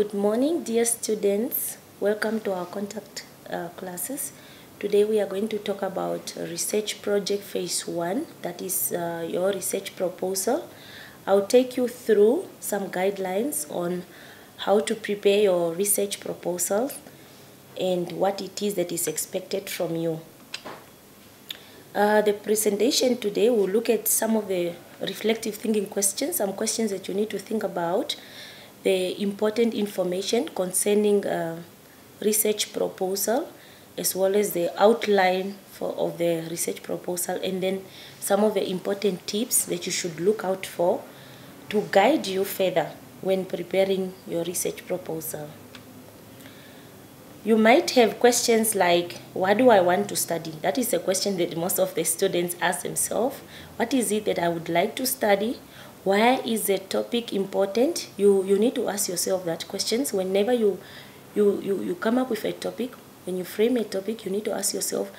Good morning, dear students. Welcome to our contact uh, classes. Today we are going to talk about research project phase one, that is uh, your research proposal. I'll take you through some guidelines on how to prepare your research proposal and what it is that is expected from you. Uh, the presentation today will look at some of the reflective thinking questions, some questions that you need to think about, the important information concerning uh, research proposal, as well as the outline for, of the research proposal, and then some of the important tips that you should look out for to guide you further when preparing your research proposal. You might have questions like, what do I want to study? That is a question that most of the students ask themselves. What is it that I would like to study? Why is the topic important? You, you need to ask yourself that questions. Whenever you, you, you, you come up with a topic, when you frame a topic, you need to ask yourself,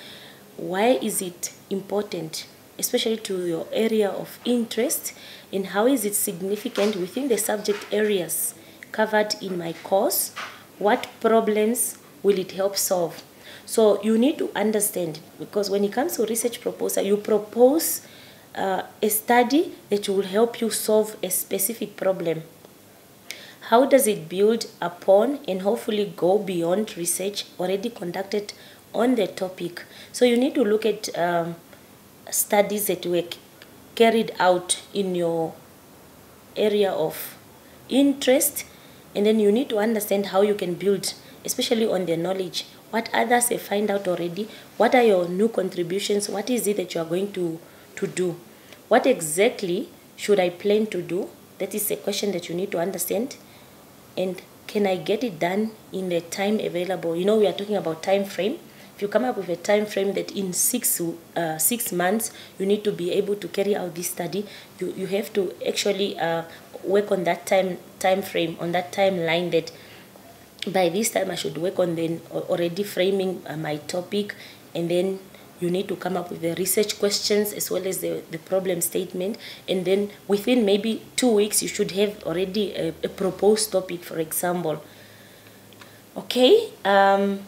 why is it important? Especially to your area of interest, and how is it significant within the subject areas covered in my course? What problems will it help solve? So you need to understand because when it comes to research proposal, you propose uh, a study that will help you solve a specific problem. How does it build upon and hopefully go beyond research already conducted on the topic? So you need to look at um, studies that were carried out in your area of interest and then you need to understand how you can build especially on the knowledge what others have find out already what are your new contributions what is it that you are going to to do? What exactly should i plan to do? That is a question that you need to understand. And can i get it done in the time available? You know we are talking about time frame. If you come up with a time frame that in six uh, six months you need to be able to carry out this study you, you have to actually uh, work on that time time frame on that timeline that by this time I should work on then already framing uh, my topic and then you need to come up with the research questions as well as the, the problem statement. And then within maybe two weeks you should have already a, a proposed topic for example. Okay um,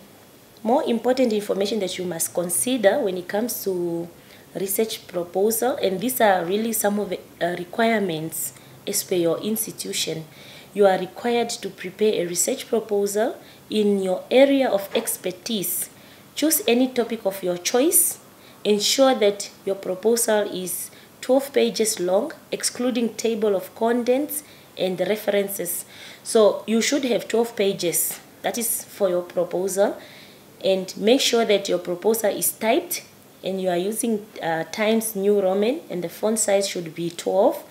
more important information that you must consider when it comes to research proposal and these are really some of the uh, requirements as per your institution. You are required to prepare a research proposal in your area of expertise. Choose any topic of your choice. Ensure that your proposal is 12 pages long, excluding table of contents and references. So you should have 12 pages. That is for your proposal. And make sure that your proposal is typed and you are using uh, Times New Roman and the font size should be 12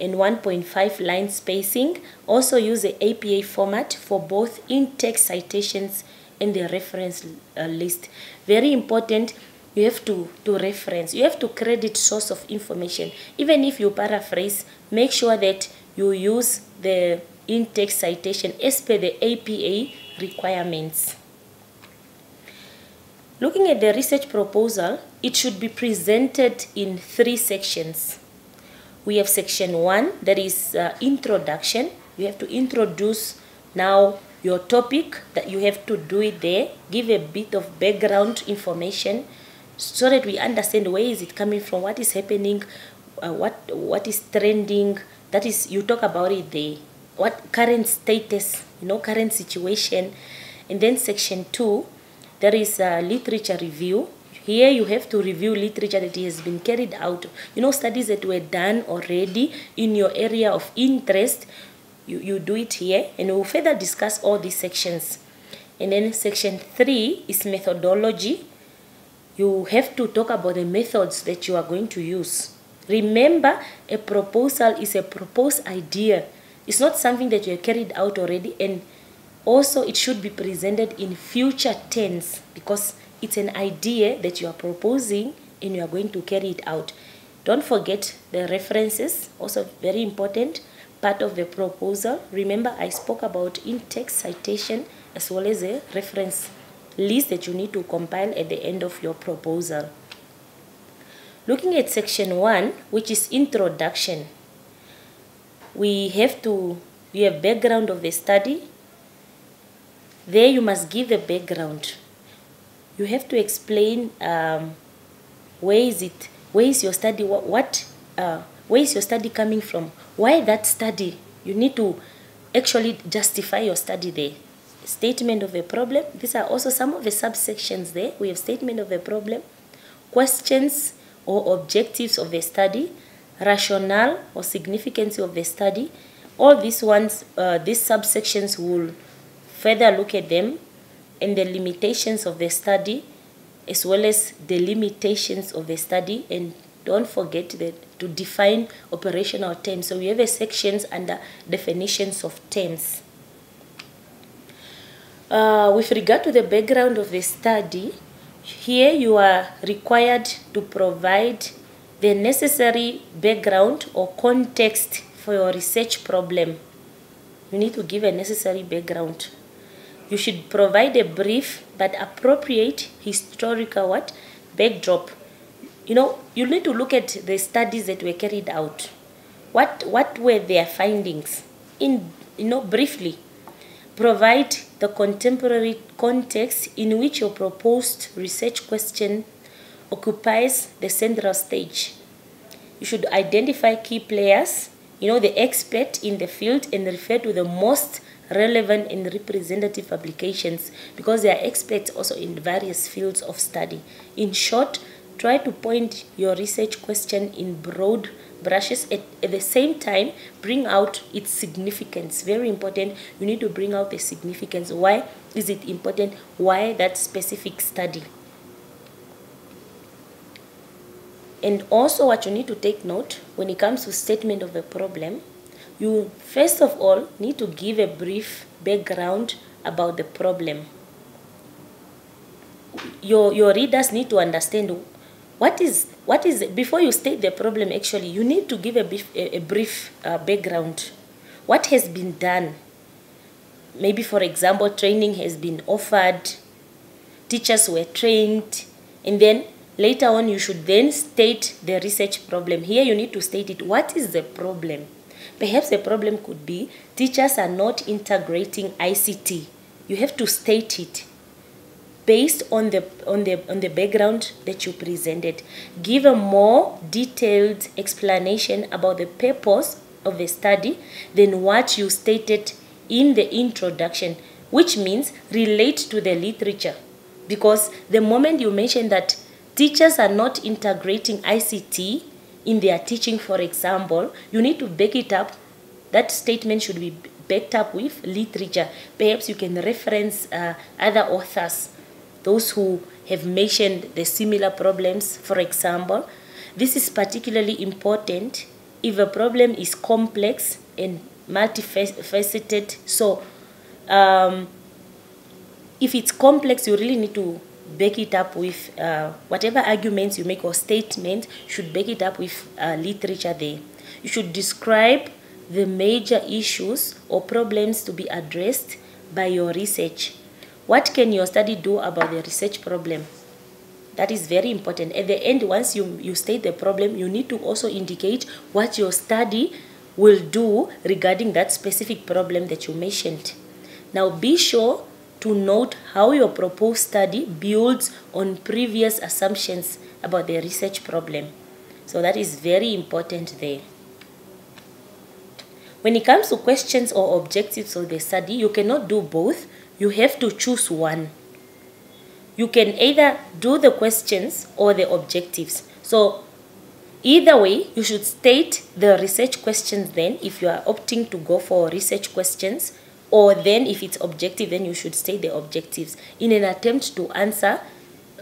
and 1.5 line spacing. Also use the APA format for both in-text citations and the reference uh, list. Very important, you have to, to reference, you have to credit source of information. Even if you paraphrase, make sure that you use the in-text citation as per the APA requirements. Looking at the research proposal, it should be presented in three sections we have section one that is uh, introduction you have to introduce now your topic that you have to do it there. Give a bit of background information so that we understand where is it coming from what is happening uh, what what is trending. That is you talk about it there. What current status you know current situation. And then section two there is a literature review. Here you have to review literature that has been carried out. You know, studies that were done already in your area of interest. You, you do it here and we'll further discuss all these sections. And then section three is methodology. You have to talk about the methods that you are going to use. Remember, a proposal is a proposed idea. It's not something that you have carried out already and also it should be presented in future tense because it's an idea that you are proposing and you are going to carry it out. Don't forget the references, also very important part of the proposal. Remember I spoke about in-text citation as well as a reference list that you need to compile at the end of your proposal. Looking at section 1, which is introduction, we have to, we have background of the study, there you must give the background. You have to explain um, where is it, where is your study, what, what uh, where is your study coming from, why that study. You need to actually justify your study there. Statement of a problem. These are also some of the subsections there. We have statement of a problem, questions or objectives of the study, rationale or significance of the study. All these ones, uh, these subsections will further look at them and the limitations of the study as well as the limitations of the study and don't forget that to define operational terms. So we have a sections under definitions of terms. Uh, with regard to the background of the study, here you are required to provide the necessary background or context for your research problem. You need to give a necessary background. You should provide a brief but appropriate historical what backdrop. You know, you need to look at the studies that were carried out. What what were their findings? In you know briefly, provide the contemporary context in which your proposed research question occupies the central stage. You should identify key players, you know, the expert in the field and refer to the most relevant and representative publications because they are experts also in various fields of study. In short, try to point your research question in broad brushes. At, at the same time bring out its significance. Very important. You need to bring out the significance. Why is it important? Why that specific study? And also what you need to take note when it comes to statement of a problem you first of all need to give a brief background about the problem. Your your readers need to understand what is what is before you state the problem actually you need to give a brief, a, brief uh, background. What has been done? Maybe for example training has been offered teachers were trained and then later on you should then state the research problem. Here you need to state it. What is the problem? Perhaps the problem could be teachers are not integrating ict you have to state it based on the on the on the background that you presented. Give a more detailed explanation about the purpose of the study than what you stated in the introduction which means relate to the literature. Because the moment you mention that teachers are not integrating ICT in their teaching for example you need to back it up. That statement should be backed up with literature. Perhaps you can reference uh, other authors those who have mentioned the similar problems, for example. This is particularly important if a problem is complex and multifaceted. So, um, if it's complex, you really need to back it up with uh, whatever arguments you make or statement should back it up with uh, literature there. You should describe the major issues or problems to be addressed by your research. What can your study do about the research problem? That is very important. At the end, once you, you state the problem, you need to also indicate what your study will do regarding that specific problem that you mentioned. Now, be sure to note how your proposed study builds on previous assumptions about the research problem. So that is very important there. When it comes to questions or objectives of the study, you cannot do both you have to choose one. You can either do the questions or the objectives. So either way, you should state the research questions then if you are opting to go for research questions or then if it's objective, then you should state the objectives in an attempt to answer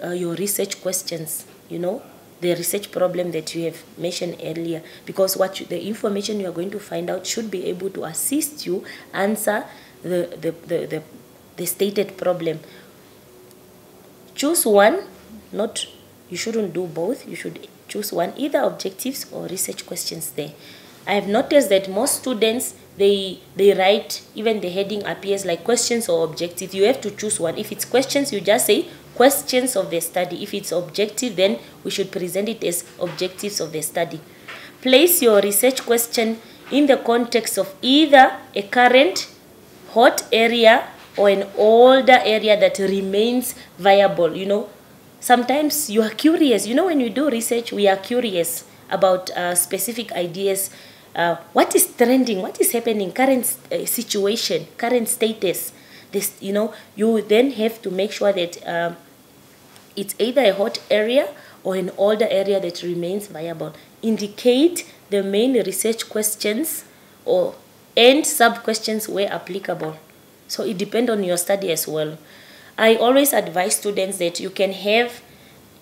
uh, your research questions, you know, the research problem that you have mentioned earlier because what you, the information you are going to find out should be able to assist you answer the, the, the, the the stated problem. Choose one, not you shouldn't do both. You should choose one, either objectives or research questions there. I have noticed that most students they they write even the heading appears like questions or objectives. You have to choose one. If it's questions, you just say questions of the study. If it's objective, then we should present it as objectives of the study. Place your research question in the context of either a current hot area or an older area that remains viable you know. Sometimes you are curious. You know when you do research we are curious about uh, specific ideas. Uh, what is trending? What is happening? Current uh, situation current status. This you know you then have to make sure that um, it's either a hot area or an older area that remains viable. Indicate the main research questions or and sub questions where applicable so it depends on your study as well. I always advise students that you can have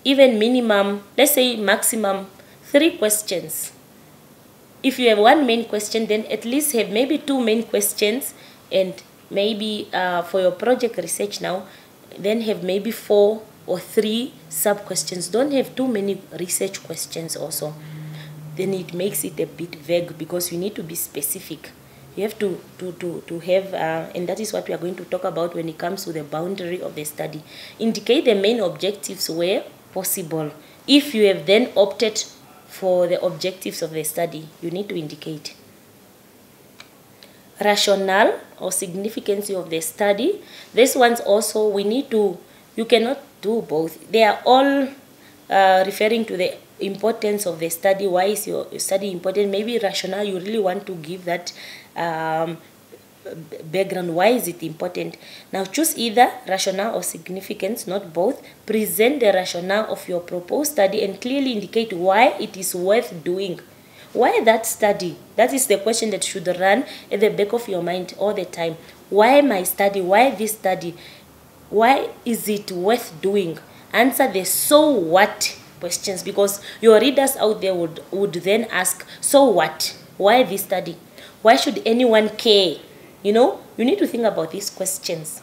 even minimum let's say maximum three questions. If you have one main question then at least have maybe two main questions and maybe uh, for your project research now then have maybe four or three sub questions don't have too many research questions also. Then it makes it a bit vague because you need to be specific you have to to to, to have uh, and that is what we are going to talk about when it comes to the boundary of the study. Indicate the main objectives where possible. If you have then opted for the objectives of the study you need to indicate. Rationale or significance of the study. This one's also we need to you cannot do both. They are all uh, referring to the importance of the study. Why is your study important? Maybe rationale you really want to give that um, background why is it important? Now choose either rationale or significance not both. Present the rationale of your proposed study and clearly indicate why it is worth doing. Why that study? That is the question that should run at the back of your mind all the time. Why my study? Why this study? Why is it worth doing? Answer the so what questions because your readers out there would would then ask so what? Why this study why should anyone care? You know you need to think about these questions.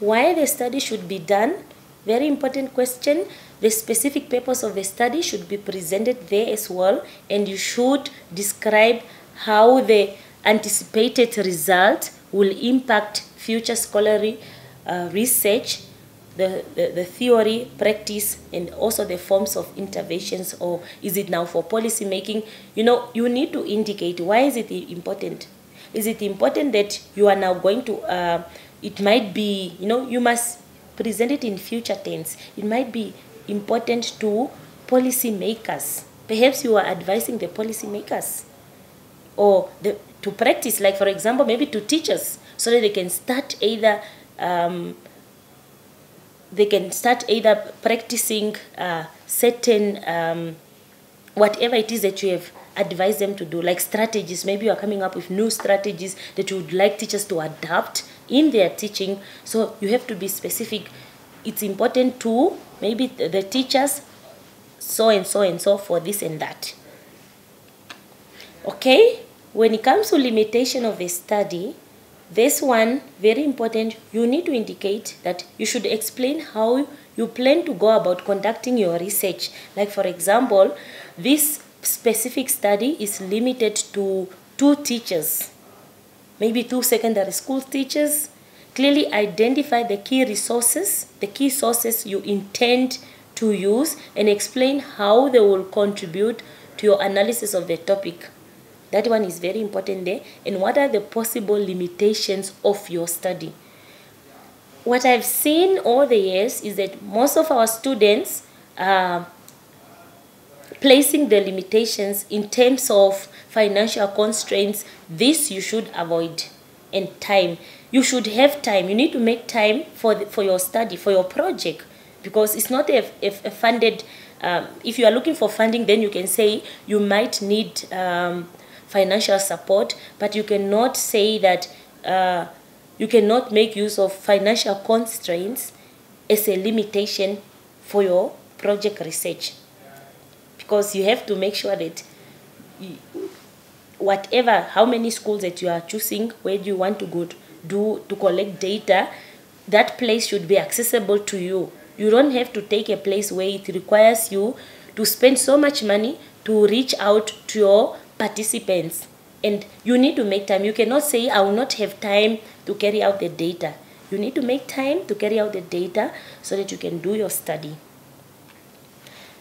Why the study should be done? Very important question. The specific purpose of the study should be presented there as well and you should describe how the anticipated result will impact future scholarly uh, research the, the, the theory, practice, and also the forms of interventions, or is it now for policy making? You know, you need to indicate why is it important. Is it important that you are now going to? Uh, it might be, you know, you must present it in future tense. It might be important to policy makers. Perhaps you are advising the policy makers, or the, to practice, like for example, maybe to teachers, so that they can start either. Um, they can start either practicing uh, certain um, whatever it is that you have advised them to do like strategies. Maybe you are coming up with new strategies that you would like teachers to adapt in their teaching. So you have to be specific. It's important to maybe the teachers so and so and so for this and that. Okay? When it comes to limitation of a study this one, very important, you need to indicate that you should explain how you plan to go about conducting your research. Like for example, this specific study is limited to two teachers, maybe two secondary school teachers. Clearly identify the key resources, the key sources you intend to use and explain how they will contribute to your analysis of the topic. That one is very important there. And what are the possible limitations of your study? What I've seen all the years is that most of our students are placing the limitations in terms of financial constraints. This you should avoid. And time. You should have time. You need to make time for, the, for your study, for your project. Because it's not a, a, a funded, um, if you are looking for funding, then you can say you might need um, financial support, but you cannot say that uh, you cannot make use of financial constraints as a limitation for your project research. Because you have to make sure that whatever, how many schools that you are choosing, where do you want to go to, do to collect data, that place should be accessible to you. You don't have to take a place where it requires you to spend so much money to reach out to your participants. And you need to make time. You cannot say i will not have time to carry out the data. You need to make time to carry out the data so that you can do your study.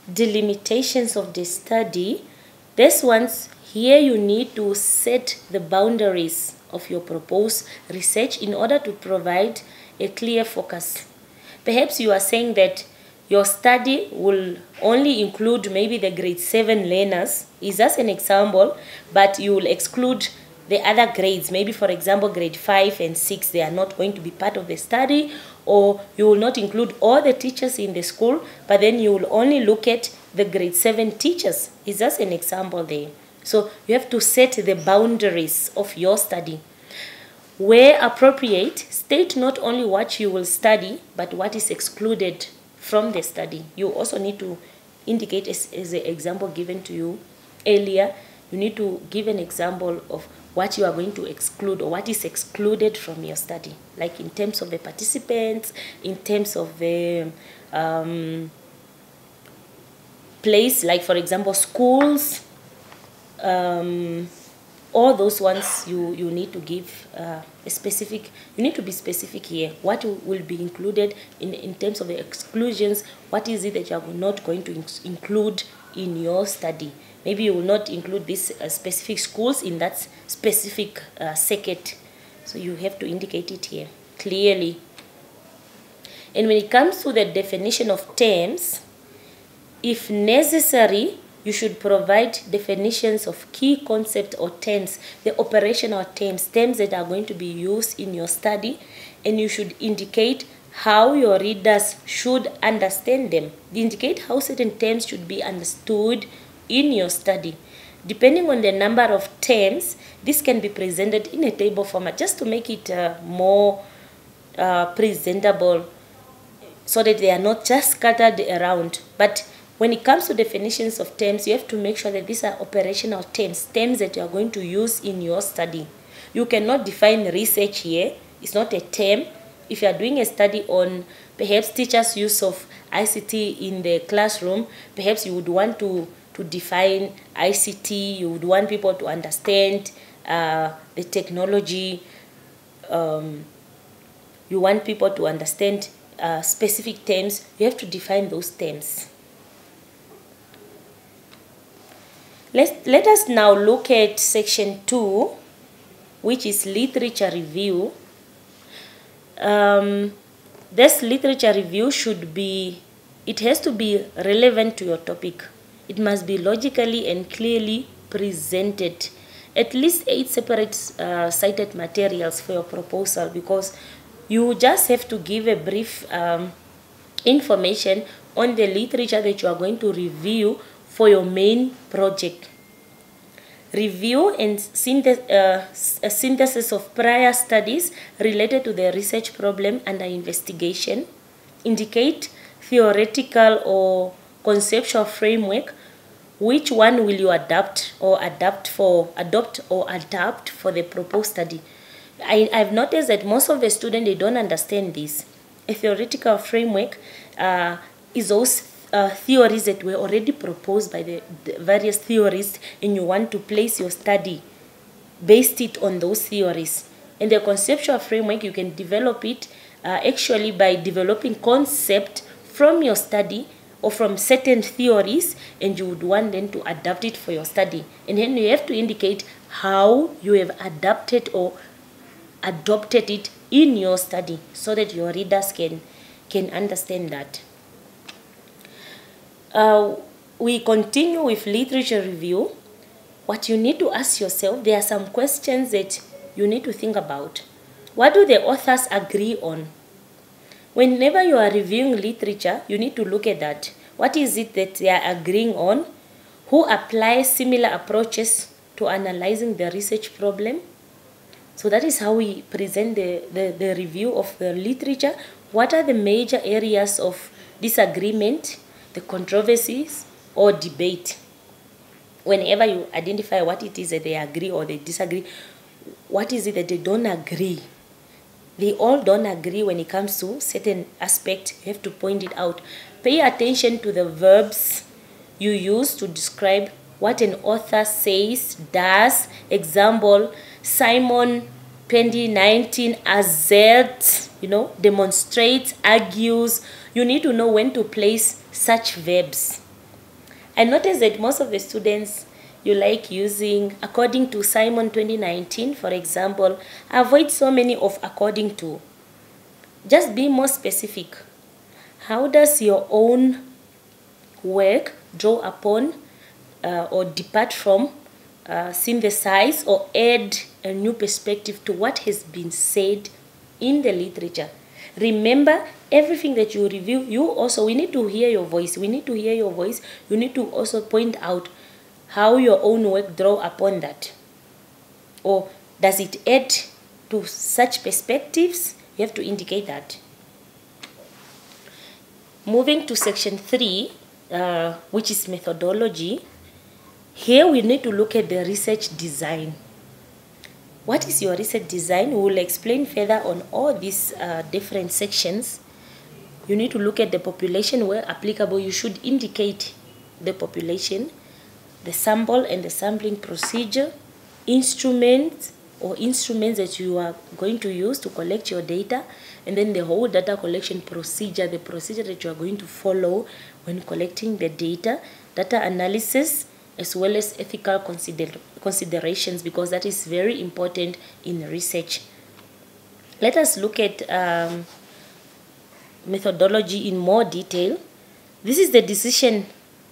The limitations of the study. This ones here you need to set the boundaries of your proposed research in order to provide a clear focus. Perhaps you are saying that your study will only include maybe the grade 7 learners, is just an example, but you will exclude the other grades. Maybe, for example, grade 5 and 6, they are not going to be part of the study, or you will not include all the teachers in the school, but then you will only look at the grade 7 teachers. Is just an example there. So you have to set the boundaries of your study. Where appropriate, state not only what you will study, but what is excluded from the study. You also need to indicate, as, as the example given to you earlier, you need to give an example of what you are going to exclude or what is excluded from your study, like in terms of the participants, in terms of the um, place, like for example, schools, um, all those ones you, you need to give uh, a specific, you need to be specific here. What will be included in, in terms of the exclusions, what is it that you are not going to include in your study. Maybe you will not include these uh, specific schools in that specific uh, circuit. So you have to indicate it here clearly. And when it comes to the definition of terms, if necessary, you should provide definitions of key concepts or terms, the operational terms, terms that are going to be used in your study, and you should indicate how your readers should understand them. Indicate how certain terms should be understood in your study. Depending on the number of terms, this can be presented in a table format just to make it uh, more uh, presentable so that they are not just scattered around. But when it comes to definitions of terms, you have to make sure that these are operational terms, terms that you are going to use in your study. You cannot define research here. It's not a term. If you are doing a study on perhaps teachers' use of ICT in the classroom, perhaps you would want to, to define ICT, you would want people to understand uh, the technology, um, you want people to understand uh, specific terms, you have to define those terms. Let, let us now look at section 2, which is literature review. Um, this literature review should be, it has to be relevant to your topic. It must be logically and clearly presented. At least eight separate uh, cited materials for your proposal because you just have to give a brief um, information on the literature that you are going to review for your main project. Review and uh, synthesis of prior studies related to the research problem under investigation. Indicate theoretical or conceptual framework. Which one will you adapt or adapt for, adopt or adapt for the proposed study? I, I've noticed that most of the students, they don't understand this. A theoretical framework uh, is those uh, theories that were already proposed by the, the, various theorists and you want to place your study based it on those theories. And the conceptual framework, you can develop it uh, actually by developing concept from your study or from certain theories and you would want then to adapt it for your study. And then you have to indicate how you have adapted or adopted it in your study so that your readers can, can understand that. Uh, we continue with literature review. What you need to ask yourself, there are some questions that you need to think about. What do the authors agree on? Whenever you are reviewing literature, you need to look at that. What is it that they are agreeing on? Who applies similar approaches to analyzing the research problem? So that is how we present the, the, the review of the literature. What are the major areas of disagreement? The controversies or debate. Whenever you identify what it is that they agree or they disagree, what is it that they don't agree? They all don't agree when it comes to certain aspect. You have to point it out. Pay attention to the verbs you use to describe what an author says, does. Example, Simon Pendy 19 asserts, you know, demonstrates, argues. You need to know when to place such verbs. I noticed that most of the students, you like using according to Simon 2019, for example. Avoid so many of according to. Just be more specific. How does your own work draw upon uh, or depart from, uh, synthesize or add a new perspective to what has been said in the literature? Remember, everything that you review, you also, we need to hear your voice. We need to hear your voice. You need to also point out how your own work draw upon that. Or does it add to such perspectives? You have to indicate that. Moving to section 3, uh, which is methodology, here we need to look at the research design. What is your research design? We will explain further on all these uh, different sections. You need to look at the population where applicable. You should indicate the population, the sample and the sampling procedure, instruments or instruments that you are going to use to collect your data, and then the whole data collection procedure, the procedure that you are going to follow when collecting the data, data analysis, as well as ethical consider considerations because that is very important in research. Let us look at um, methodology in more detail. This is the decision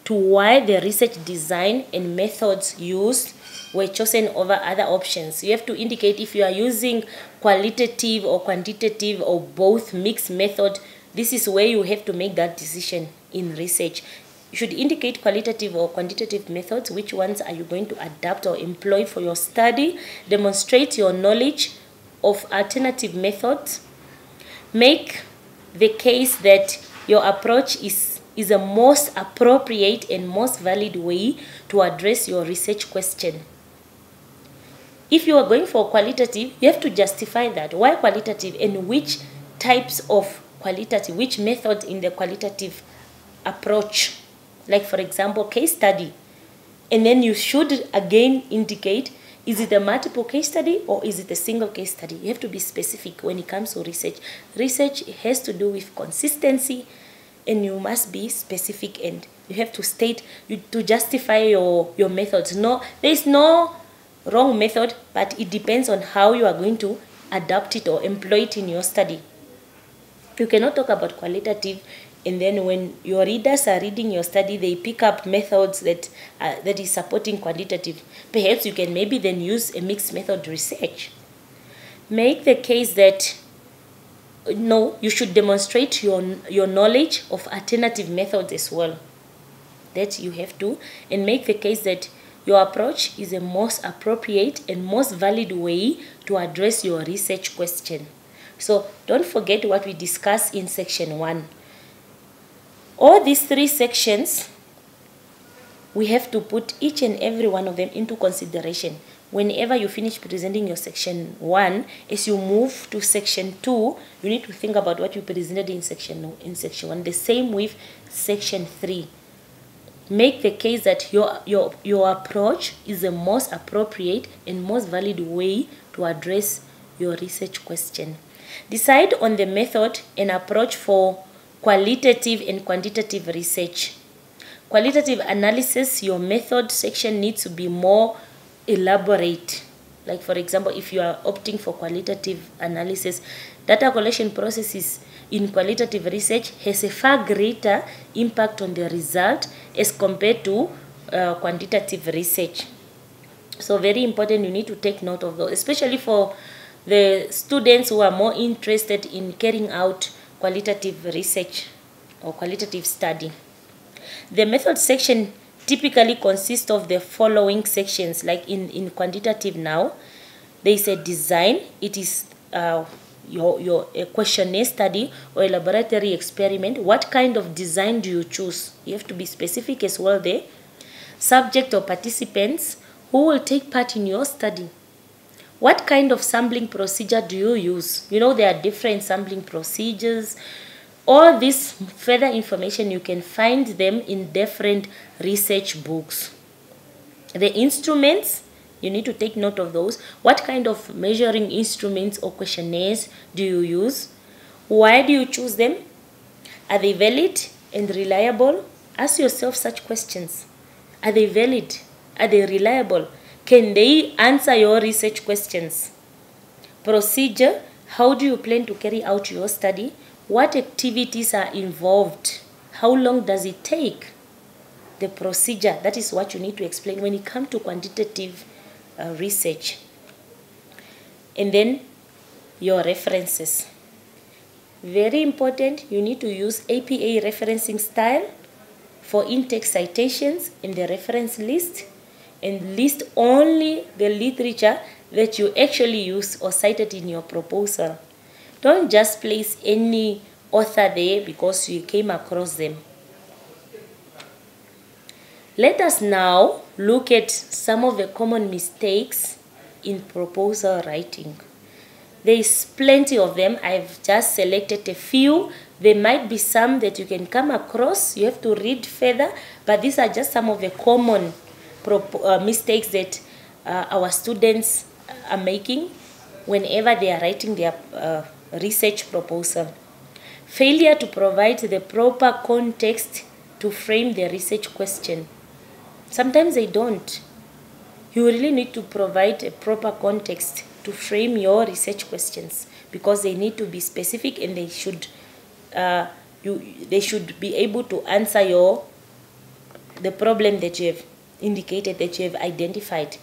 to why the research design and methods used were chosen over other options. You have to indicate if you are using qualitative or quantitative or both mixed method. This is where you have to make that decision in research. You should indicate qualitative or quantitative methods. Which ones are you going to adapt or employ for your study? Demonstrate your knowledge of alternative methods. Make the case that your approach is, is the most appropriate and most valid way to address your research question. If you are going for qualitative, you have to justify that. Why qualitative and which types of qualitative, which method in the qualitative approach like for example case study and then you should again indicate is it a multiple case study or is it a single case study? You have to be specific when it comes to research. Research has to do with consistency and you must be specific and you have to state you, to justify your your methods. No there is no wrong method but it depends on how you are going to adapt it or employ it in your study. You cannot talk about qualitative and then when your readers are reading your study they pick up methods that uh, that is supporting quantitative. Perhaps you can maybe then use a mixed method research. Make the case that no you should demonstrate your your knowledge of alternative methods as well. That you have to. And make the case that your approach is the most appropriate and most valid way to address your research question. So don't forget what we discussed in section 1 all these three sections, we have to put each and every one of them into consideration. Whenever you finish presenting your section 1, as you move to section 2, you need to think about what you presented in section, in section 1. The same with section 3. Make the case that your, your, your approach is the most appropriate and most valid way to address your research question. Decide on the method and approach for qualitative and quantitative research. Qualitative analysis, your method section needs to be more elaborate. Like for example, if you are opting for qualitative analysis, data collection processes in qualitative research has a far greater impact on the result as compared to uh, quantitative research. So very important, you need to take note of those, especially for the students who are more interested in carrying out qualitative research or qualitative study. The method section typically consists of the following sections. Like in, in quantitative now there is a design it is uh, your, your questionnaire study or a laboratory experiment. What kind of design do you choose? You have to be specific as well there. Subject or participants who will take part in your study what kind of sampling procedure do you use? You know, there are different sampling procedures. All this further information, you can find them in different research books. The instruments, you need to take note of those. What kind of measuring instruments or questionnaires do you use? Why do you choose them? Are they valid and reliable? Ask yourself such questions. Are they valid? Are they reliable? Can they answer your research questions? Procedure How do you plan to carry out your study? What activities are involved? How long does it take? The procedure that is what you need to explain when it comes to quantitative uh, research. And then your references. Very important, you need to use APA referencing style for in-text citations in the reference list and list only the literature that you actually use or cited in your proposal. Don't just place any author there because you came across them. Let us now look at some of the common mistakes in proposal writing. There is plenty of them. I've just selected a few. There might be some that you can come across. You have to read further, but these are just some of the common uh, mistakes that uh, our students are making whenever they are writing their uh, research proposal. Failure to provide the proper context to frame the research question. Sometimes they don't. You really need to provide a proper context to frame your research questions because they need to be specific and they should uh, you they should be able to answer your the problem that you have indicated that you have identified.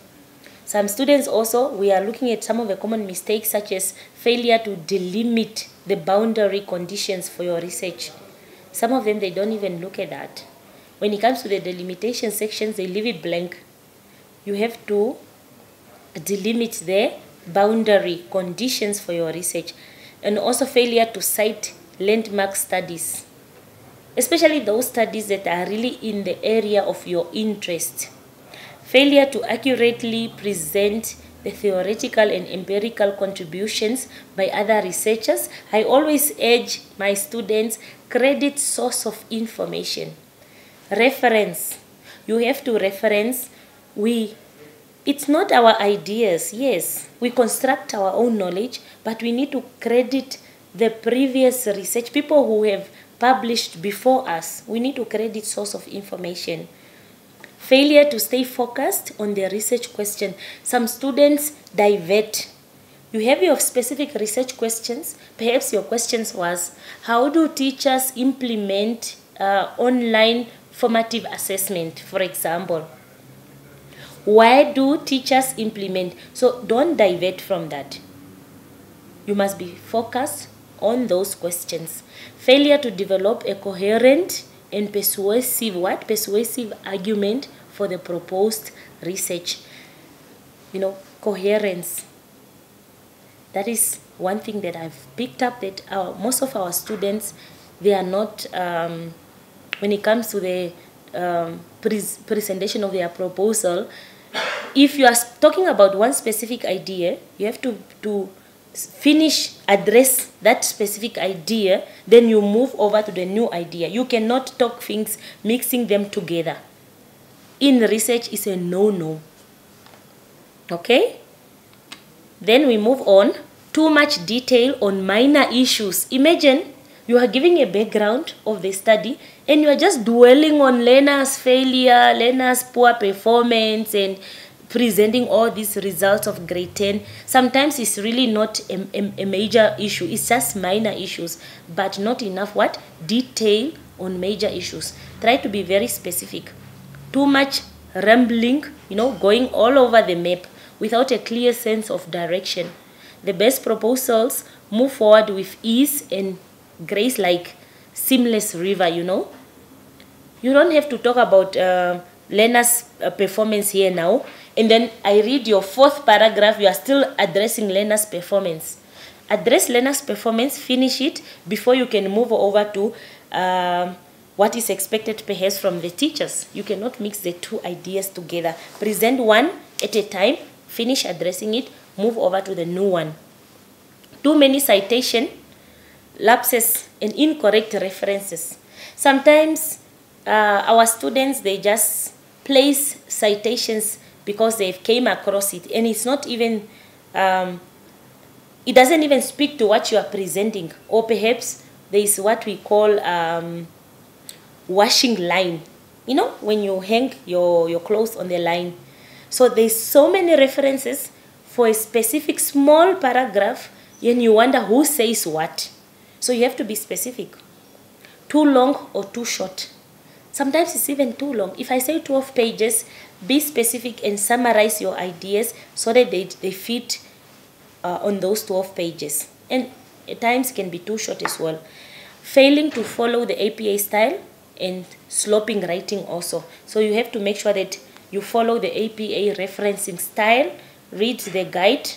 Some students also, we are looking at some of the common mistakes such as failure to delimit the boundary conditions for your research. Some of them, they don't even look at that. When it comes to the delimitation sections, they leave it blank. You have to delimit the boundary conditions for your research and also failure to cite landmark studies, especially those studies that are really in the area of your interest. Failure to accurately present the theoretical and empirical contributions by other researchers. I always urge my students credit source of information. Reference. You have to reference. We it's not our ideas, yes. We construct our own knowledge, but we need to credit the previous research, people who have published before us. We need to credit source of information. Failure to stay focused on the research question. Some students divert. You have your specific research questions. Perhaps your questions was, how do teachers implement uh, online formative assessment, for example? Why do teachers implement? So don't divert from that. You must be focused on those questions. Failure to develop a coherent and persuasive what? Persuasive argument for the proposed research. You know coherence. That is one thing that i've picked up that our, most of our students they are not um, when it comes to the um, pre presentation of their proposal if you are talking about one specific idea you have to to finish address that specific idea then you move over to the new idea. You cannot talk things mixing them together. In research is a no-no. Okay? Then we move on. Too much detail on minor issues. Imagine you are giving a background of the study and you are just dwelling on learners failure learners poor performance and presenting all these results of grade 10 sometimes it's really not a, a, a, major issue. It's just minor issues but not enough. What? Detail on major issues. Try to be very specific. Too much rambling you know going all over the map without a clear sense of direction. The best proposals move forward with ease and grace like seamless river you know. You don't have to talk about uh, learners performance here now and then I read your fourth paragraph, you are still addressing learner's performance. Address learner's performance, finish it before you can move over to uh, what is expected perhaps from the teachers. You cannot mix the two ideas together. Present one at a time, finish addressing it, move over to the new one. Too many citation, lapses, and incorrect references. Sometimes uh, our students, they just place citations because they've came across it and it's not even um, it doesn't even speak to what you are presenting or perhaps there is what we call um, washing line you know, when you hang your, your clothes on the line. So there's so many references for a specific small paragraph and you wonder who says what. So you have to be specific. Too long or too short. Sometimes it's even too long. If I say 12 pages, be specific and summarize your ideas so that they, they fit uh, on those 12 pages. And at times can be too short as well. Failing to follow the APA style and sloping writing also. So you have to make sure that you follow the APA referencing style, read the guide,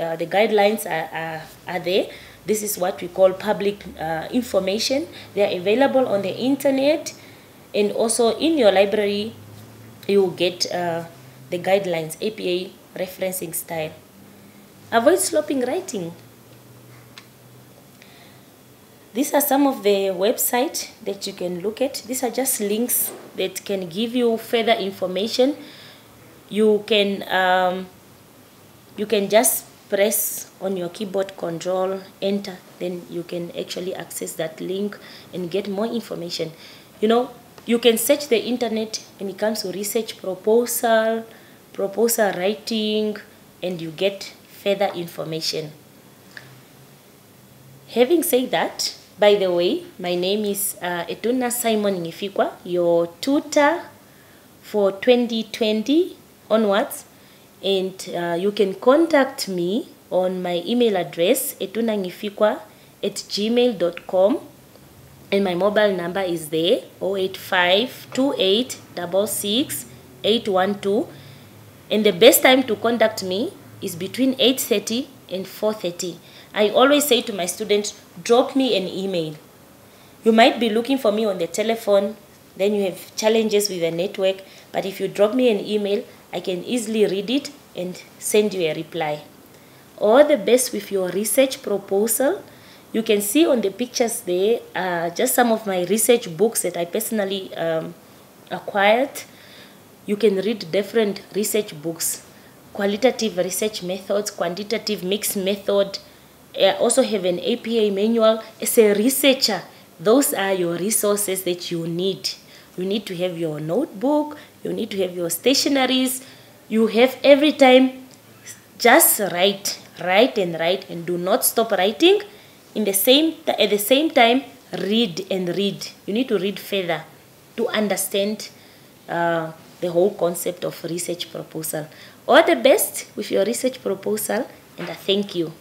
uh, the guidelines are, are, are there. This is what we call public uh, information. They are available on the internet and also in your library you will get uh, the guidelines, APA referencing style. Avoid sloping writing. These are some of the websites that you can look at. These are just links that can give you further information. You can um, you can just press on your keyboard control enter then you can actually access that link and get more information you know you can search the internet when it comes to research proposal proposal writing and you get further information. Having said that by the way my name is uh, etuna simon ngifikwa your tutor for 2020 onwards. And uh, you can contact me on my email address etunangifikwa at gmail.com and my mobile number is there 085 812 and the best time to contact me is between 8.30 and 4.30 i always say to my students drop me an email you might be looking for me on the telephone then you have challenges with the network but if you drop me an email I can easily read it and send you a reply. All the best with your research proposal. You can see on the pictures there uh, just some of my research books that I personally um, acquired. You can read different research books, qualitative research methods, quantitative mixed method. I also have an APA manual. As a researcher, those are your resources that you need. You need to have your notebook, you need to have your stationaries. You have every time just write, write and write and do not stop writing. In the same at the same time, read and read. You need to read further to understand uh, the whole concept of research proposal. All the best with your research proposal and I thank you.